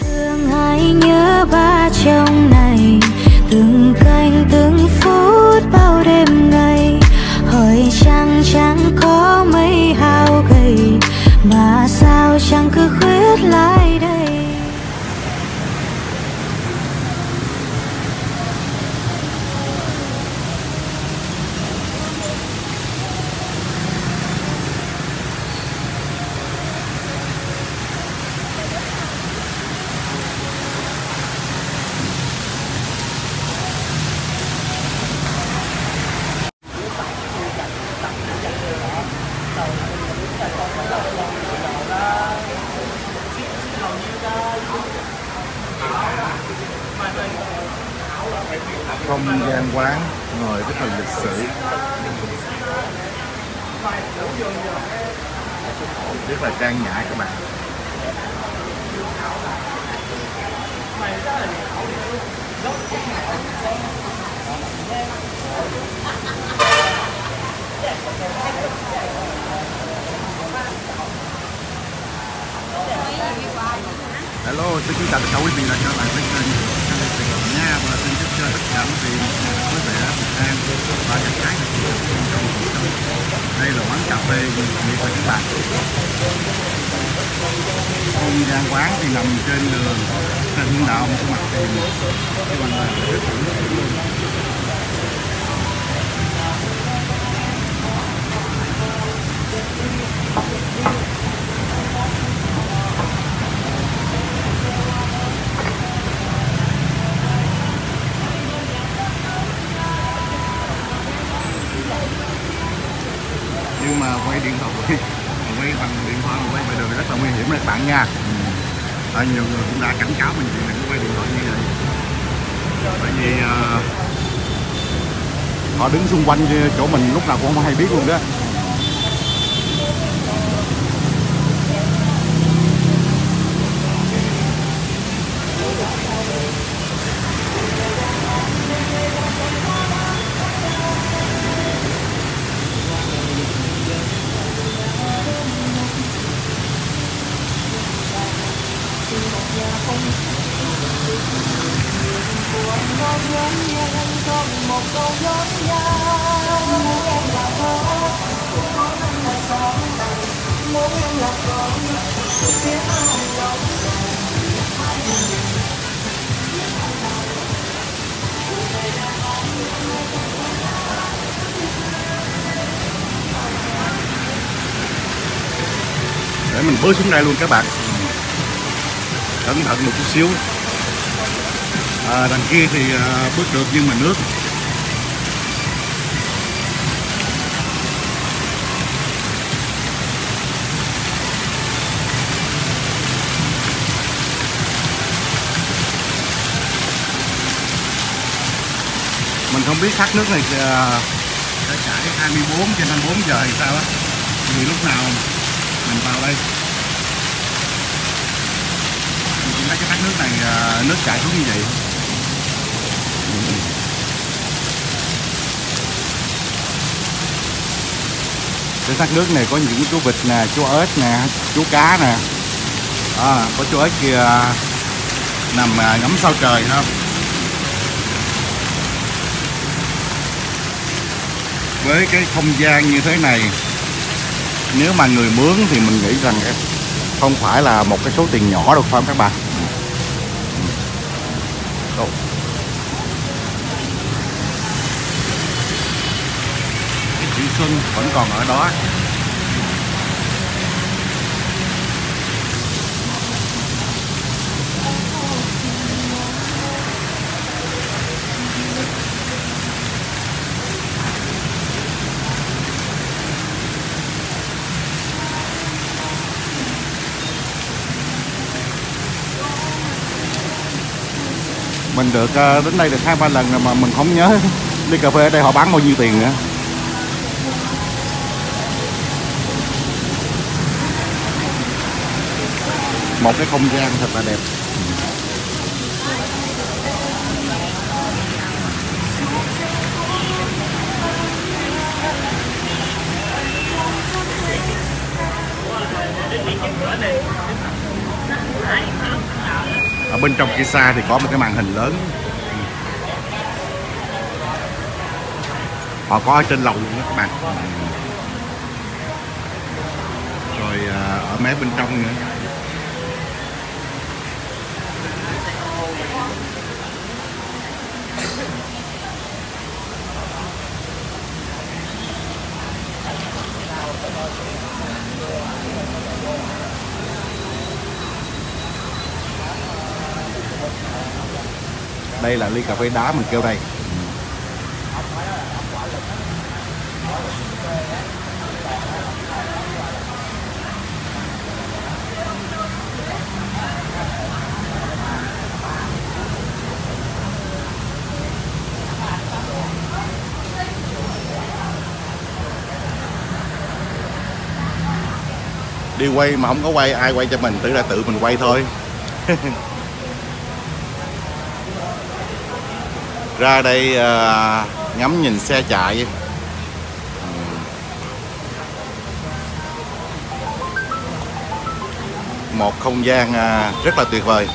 thương hãy nhớ ba trong này. Từng canh từng phút bao đêm ngày không gian quán ngồi cái phần lịch sử. Rất là trang nhã các bạn. Hello, xin kính chào tất cả quý vị và các bạn nha và xin chúc cho tất cả quý vị có vẻ, bình an và các cái trong cuộc sống. Đây là quán cà phê Việt và các bạn. Không gian quán thì nằm trên đường Trần Hưng Đạo một mặt tiền cái bằng là rất là luôn. nhưng quay điện thoại quay bằng điện thoại mà quay ngoài đường thì rất là nguy hiểm các bạn nha. À, nhiều người cũng đã cảnh cáo mình chuyện đừng quay điện thoại như vậy. Bởi vì uh, họ đứng xung quanh chỗ mình lúc nào cũng không hay biết luôn đó. Để mình bơi xuống đây luôn các bạn. Cẩn thận một chút xíu. À, đằng kia thì à, bước được nhưng mà nước. Không biết thoát nước này sẽ chảy 24 trên 24 giờ hay sao á. Vì lúc nào mình vào đây? Mình cũng thấy cái thác nước này ờ, nước chảy xuống như vậy. Cái thác nước này có những chú vịt nè chú ếch nè chú cá nè. À, có chú ếch kia nằm ờ, ngắm sao trời không? Với cái không gian như thế này, nếu mà người mướn thì mình nghĩ rằng không phải là một cái số tiền nhỏ đâu, phải không các bạn Đồ. cái chữ xuân vẫn còn ở đó mình được ờ, đến đây được hai, ba lần rồi mà mình không nhớ ly cà phê ở đây họ bán bao nhiêu tiền nữa. Một cái không gian thật là đẹp. Ở bên trong kia xa thì có một cái màn hình lớn. Họ có ở trên lầu luôn đó các bạn. Rồi à, ở mé bên trong nữa. Đây là ly cà phê đá mình kêu đây. Đi quay mà không có quay, ai quay cho mình? Tự là tự mình quay thôi. ra đây à, ngắm nhìn xe chạy. Ừ. Một không gian à, rất là tuyệt vời.